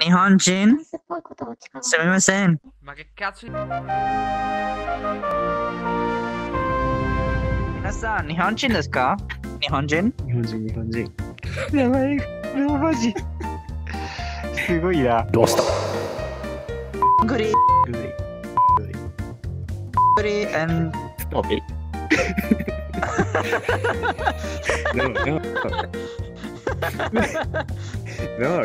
日本人？すっぽいことを誓う。すみません。Che cazzo di... 皆さん、日本人ですか？日本人？日本人、日本人。やばい、ローマ字。すごいな。どうした？グリグリ。グリ and Stop it. No, no. no.